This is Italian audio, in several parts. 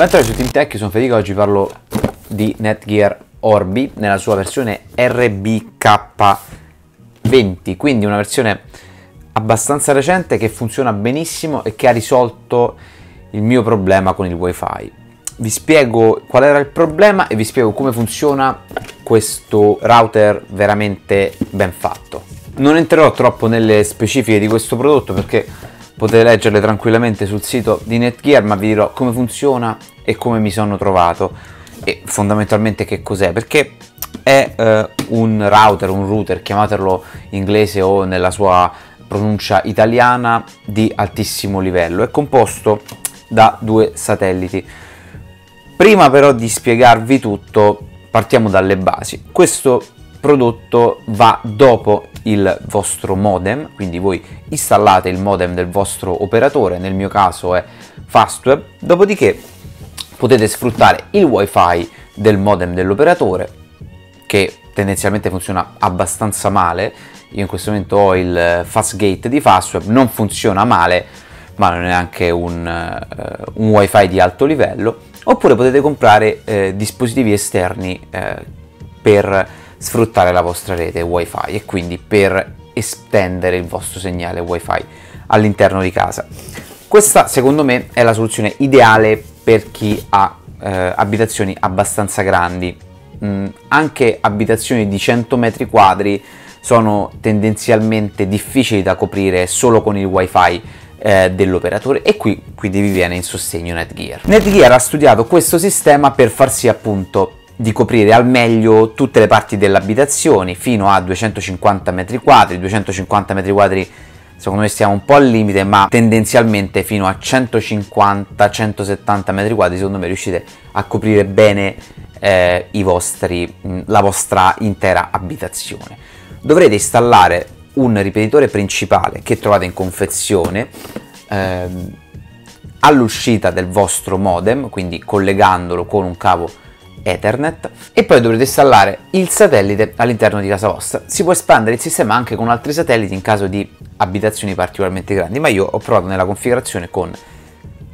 Bentornati su Team Tech, sono Federico, oggi parlo di Netgear Orbi nella sua versione RBK20, quindi una versione abbastanza recente che funziona benissimo e che ha risolto il mio problema con il wifi. Vi spiego qual era il problema e vi spiego come funziona questo router veramente ben fatto. Non entrerò troppo nelle specifiche di questo prodotto perché potete leggerle tranquillamente sul sito di Netgear, ma vi dirò come funziona e come mi sono trovato e fondamentalmente che cos'è, perché è eh, un router, un router, chiamatelo inglese o nella sua pronuncia italiana di altissimo livello, è composto da due satelliti. Prima però di spiegarvi tutto, partiamo dalle basi. Questo prodotto va dopo il vostro modem, quindi voi installate il modem del vostro operatore, nel mio caso è Fastweb, dopodiché potete sfruttare il wifi del modem dell'operatore che tendenzialmente funziona abbastanza male, io in questo momento ho il Fastgate di Fastweb, non funziona male, ma non è neanche un, uh, un wifi di alto livello, oppure potete comprare eh, dispositivi esterni eh, per sfruttare la vostra rete wifi e quindi per estendere il vostro segnale wifi all'interno di casa. Questa secondo me è la soluzione ideale per chi ha eh, abitazioni abbastanza grandi. Mm, anche abitazioni di 100 metri quadri sono tendenzialmente difficili da coprire solo con il wifi eh, dell'operatore e qui quindi vi viene in sostegno Netgear. Netgear ha studiato questo sistema per far sì appunto di coprire al meglio tutte le parti dell'abitazione fino a 250 metri quadri. 250 metri quadri secondo me stiamo un po' al limite ma tendenzialmente fino a 150-170 metri quadri secondo me riuscite a coprire bene eh, vostri, la vostra intera abitazione. Dovrete installare un ripetitore principale che trovate in confezione ehm, all'uscita del vostro modem quindi collegandolo con un cavo Ethernet e poi dovrete installare il satellite all'interno di casa vostra. Si può espandere il sistema anche con altri satelliti in caso di abitazioni particolarmente grandi, ma io ho provato nella configurazione con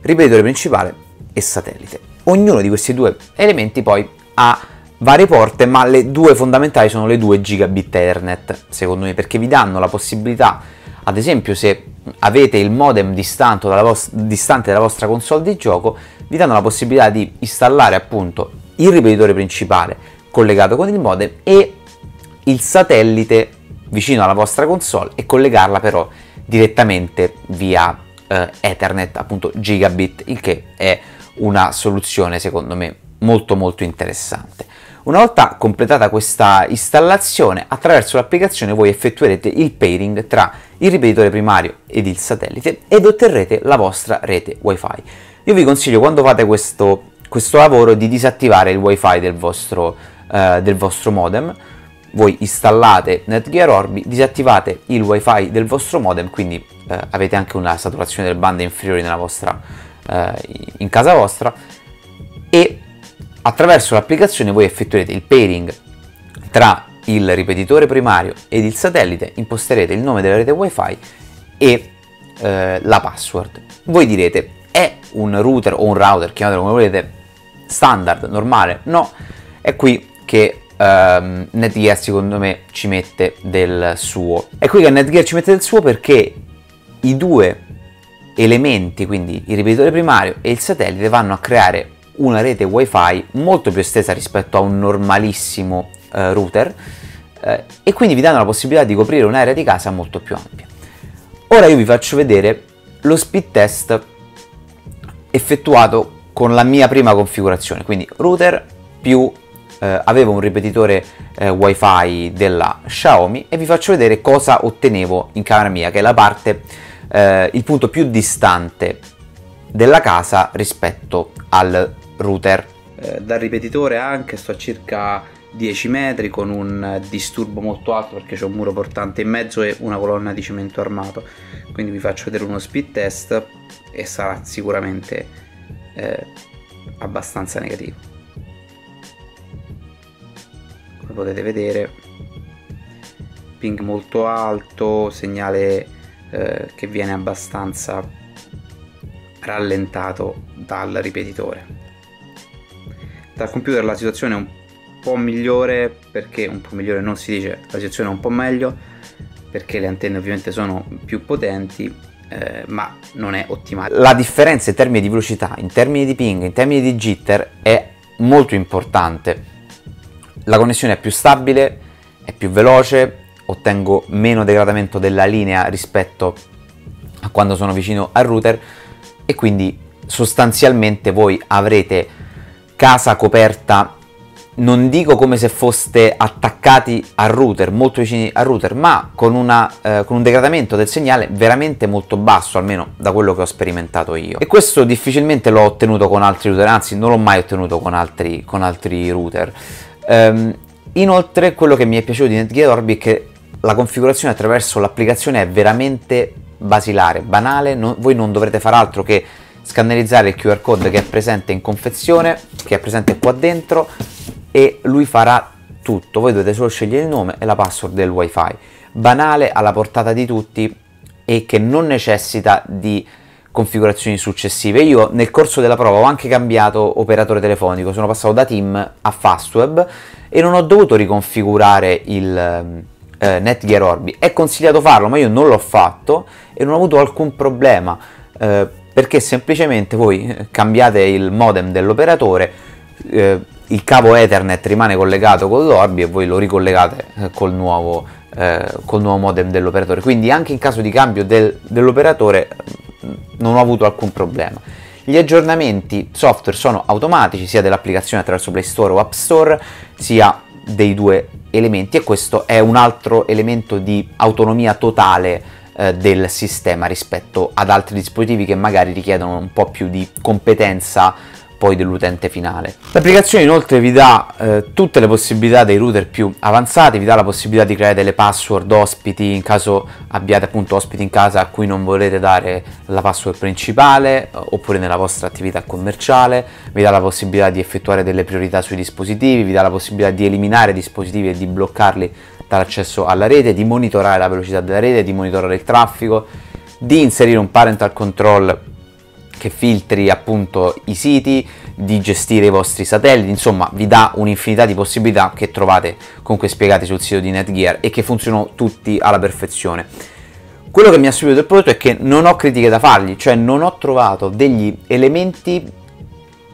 ripetitore principale e satellite. Ognuno di questi due elementi poi ha varie porte, ma le due fondamentali sono le due gigabit Ethernet, secondo me, perché vi danno la possibilità, ad esempio se avete il modem distante dalla, distante dalla vostra console di gioco, vi danno la possibilità di installare appunto il ripetitore principale collegato con il modem e il satellite vicino alla vostra console e collegarla però direttamente via eh, Ethernet, appunto gigabit, il che è una soluzione secondo me molto molto interessante. Una volta completata questa installazione, attraverso l'applicazione voi effettuerete il pairing tra il ripetitore primario ed il satellite ed otterrete la vostra rete wifi. Io vi consiglio quando fate questo questo lavoro di disattivare il wifi del vostro, eh, del vostro modem voi installate Netgear Orbi, disattivate il wifi del vostro modem, quindi eh, avete anche una saturazione del banda inferiore vostra, eh, in casa vostra e attraverso l'applicazione voi effettuerete il pairing tra il ripetitore primario ed il satellite, imposterete il nome della rete wifi e eh, la password. Voi direte è un router o un router, chiamatelo come volete, standard, normale, no, è qui che um, Netgear secondo me ci mette del suo. È qui che Netgear ci mette del suo perché i due elementi, quindi il ripetitore primario e il satellite, vanno a creare una rete wifi molto più estesa rispetto a un normalissimo uh, router uh, e quindi vi danno la possibilità di coprire un'area di casa molto più ampia. Ora io vi faccio vedere lo speed test effettuato con la mia prima configurazione, quindi router più eh, avevo un ripetitore eh, wifi della Xiaomi e vi faccio vedere cosa ottenevo in camera mia, che è la parte, eh, il punto più distante della casa rispetto al router. Eh, dal ripetitore anche sto a circa 10 metri con un disturbo molto alto perché c'è un muro portante in mezzo e una colonna di cemento armato quindi vi faccio vedere uno speed test e sarà sicuramente eh, abbastanza negativo. Come potete vedere ping molto alto segnale eh, che viene abbastanza rallentato dal ripetitore. Dal computer la situazione è un po' migliore perché un po' migliore non si dice la situazione è un po' meglio perché le antenne ovviamente sono più potenti eh, ma non è ottimale. La differenza in termini di velocità, in termini di ping, in termini di jitter è molto importante. La connessione è più stabile, è più veloce, ottengo meno degradamento della linea rispetto a quando sono vicino al router e quindi sostanzialmente voi avrete casa coperta non dico come se foste attaccati al router, molto vicini al router, ma con, una, eh, con, un degradamento del segnale veramente molto basso, almeno da quello che ho sperimentato io. E questo difficilmente l'ho ottenuto con altri router, anzi non l'ho mai ottenuto con altri, con altri router. Ehm, inoltre quello che mi è piaciuto di Netgear Orbi è che la configurazione attraverso l'applicazione è veramente basilare, banale, no, voi non dovrete fare altro che scannerizzare il QR code che è presente in confezione, che è presente qua dentro e lui farà tutto, voi dovete solo scegliere il nome e la password del wifi, banale alla portata di tutti e che non necessita di configurazioni successive. Io nel corso della prova ho anche cambiato operatore telefonico, sono passato da Team a Fastweb e non ho dovuto riconfigurare il eh, Netgear Orbi. È consigliato farlo, ma io non l'ho fatto e non ho avuto alcun problema eh, perché semplicemente voi cambiate il modem dell'operatore, eh, il cavo Ethernet rimane collegato con l'Orbi e voi lo ricollegate eh, col nuovo, eh, col nuovo modem dell'operatore. Quindi anche in caso di cambio del, dell'operatore mm, non ho avuto alcun problema. Gli aggiornamenti software sono automatici sia dell'applicazione attraverso Play Store o App Store sia dei due elementi e questo è un altro elemento di autonomia totale eh, del sistema rispetto ad altri dispositivi che magari richiedono un po' più di competenza poi dell'utente finale. L'applicazione inoltre vi dà eh, tutte le possibilità dei router più avanzati, vi dà la possibilità di creare delle password ospiti in caso abbiate appunto ospiti in casa a cui non volete dare la password principale eh, oppure nella vostra attività commerciale, vi dà la possibilità di effettuare delle priorità sui dispositivi, vi dà la possibilità di eliminare dispositivi e di bloccarli dall'accesso alla rete, di monitorare la velocità della rete, di monitorare il traffico, di inserire un parental control che filtri appunto i siti, di gestire i vostri satelliti, insomma vi dà un'infinità di possibilità che trovate comunque spiegate sul sito di Netgear e che funzionano tutti alla perfezione. Quello che mi ha stupito del prodotto è che non ho critiche da fargli, cioè non ho trovato degli elementi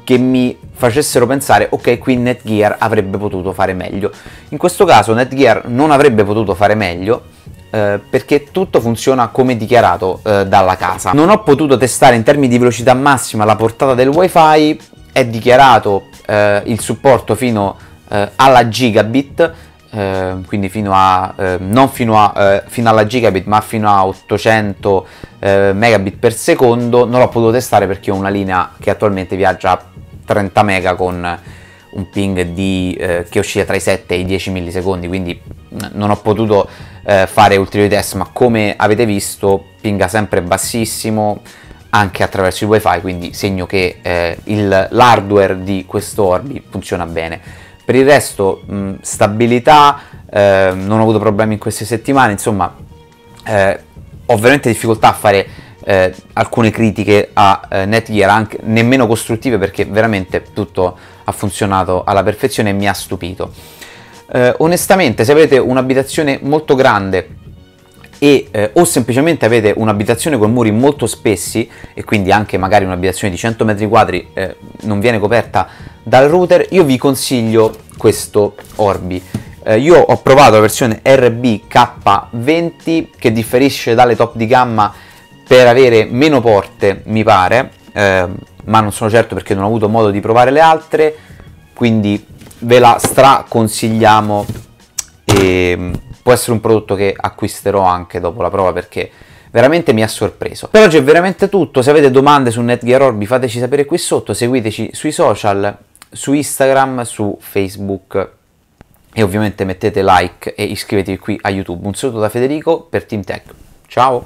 che mi facessero pensare ok qui Netgear avrebbe potuto fare meglio. In questo caso Netgear non avrebbe potuto fare meglio eh, perché tutto funziona come dichiarato eh, dalla casa. Non ho potuto testare in termini di velocità massima la portata del wifi, è dichiarato eh, il supporto fino eh, alla gigabit, eh, quindi fino a, non fino, a, fino, alla gigabit ma fino a 800 megabit per secondo, non l'ho potuto testare perché ho una linea che attualmente viaggia a 30 mega con un ping di, eh, che oscilla tra i 7 e i 10 millisecondi, quindi non ho potuto eh, fare ulteriori test, ma come avete visto pinga sempre bassissimo anche attraverso il wifi, quindi segno che eh, il, l'hardware di questo Orbi funziona bene. Per il resto mh, stabilità, eh, non ho avuto problemi in queste settimane, insomma eh, ho veramente difficoltà a fare eh, alcune critiche a eh, Netgear, anche, nemmeno costruttive perché veramente tutto ha funzionato alla perfezione e mi ha stupito. Eh, onestamente se avete un'abitazione molto grande e, eh, o semplicemente avete un'abitazione con muri molto spessi e quindi anche magari un'abitazione di 100 metri quadri eh, non viene coperta dal router, io vi consiglio questo Orbi. Eh, io ho provato la versione RBK20 che differisce dalle top di gamma per avere meno porte, mi pare, eh, ma non sono certo perché non ho avuto modo di provare le altre, quindi ve la straconsigliamo e mm, può essere un prodotto che acquisterò anche dopo la prova perché veramente mi ha sorpreso. Per oggi è veramente tutto, se avete domande su Netgear Orbi fateci sapere qui sotto, seguiteci sui social, su Instagram, su Facebook e ovviamente mettete like e iscrivetevi qui a YouTube. Un saluto da Federico per Team Tech. Ciao!